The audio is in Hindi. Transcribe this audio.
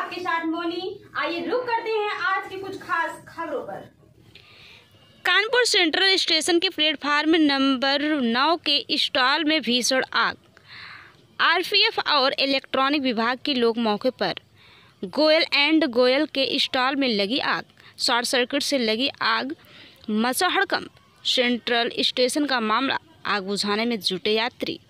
आपके साथ मोनी। आइए रुक करते हैं आज की कुछ खास खबरों पर। कानपुर सेंट्रल स्टेशन के प्लेटफार्म नंबर नौ के स्टॉल में भीषण आग। आरपीएफ और इलेक्ट्रॉनिक विभाग के लोग मौके पर। गोयल एंड गोयल के स्टॉल में लगी आग। शॉर्ट सर्किट से लगी आग मसहड़कम सेंट्रल स्टेशन का मामला। आग बुझाने में जुटे यात्री।